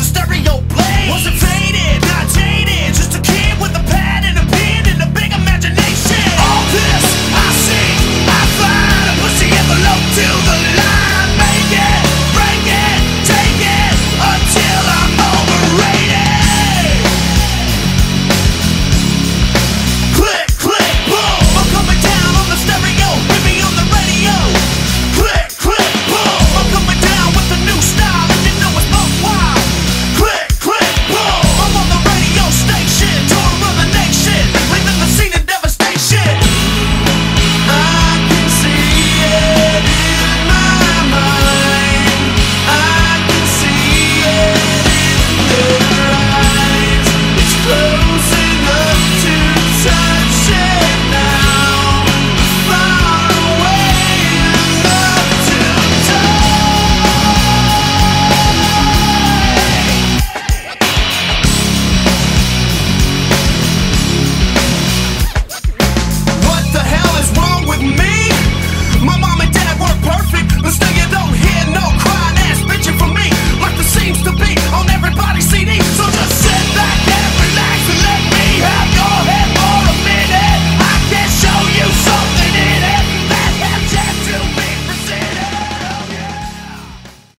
the stereo blast.